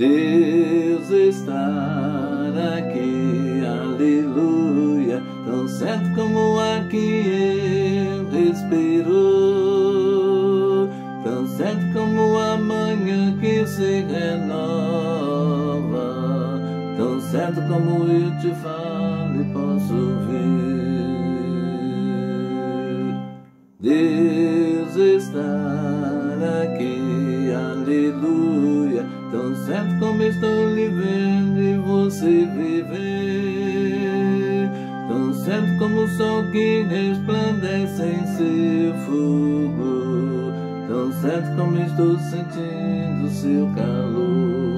Deus está aqui, aleluia, tão certo como aqui eu respiro, tão certo como a manhã que se renova, tão certo como eu te falo e posso ouvir. Deus está aqui, aleluia Tão certo como estou lhe vendo e você viver. Tão certo como o sol que resplandece em seu fogo. Tão certo como estou sentindo seu calor